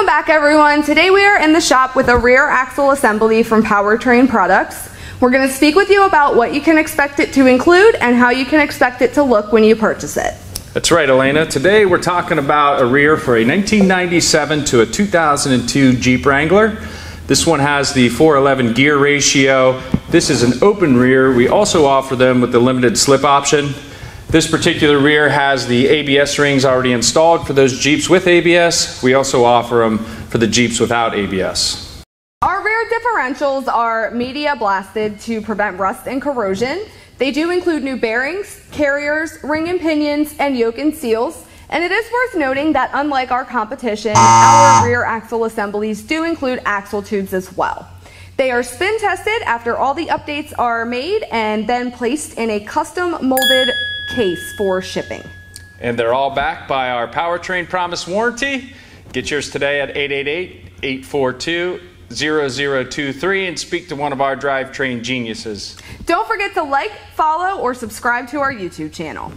Welcome back everyone. Today we are in the shop with a rear axle assembly from Powertrain Products. We're going to speak with you about what you can expect it to include and how you can expect it to look when you purchase it. That's right, Elena. Today we're talking about a rear for a 1997 to a 2002 Jeep Wrangler. This one has the 411 gear ratio. This is an open rear. We also offer them with the limited slip option. This particular rear has the ABS rings already installed for those Jeeps with ABS. We also offer them for the Jeeps without ABS. Our rear differentials are media blasted to prevent rust and corrosion. They do include new bearings, carriers, ring and pinions, and yoke and seals. And it is worth noting that unlike our competition, our rear axle assemblies do include axle tubes as well. They are spin tested after all the updates are made and then placed in a custom molded case for shipping. And they're all backed by our Powertrain Promise warranty. Get yours today at 888 842 0023 and speak to one of our drivetrain geniuses. Don't forget to like, follow, or subscribe to our YouTube channel.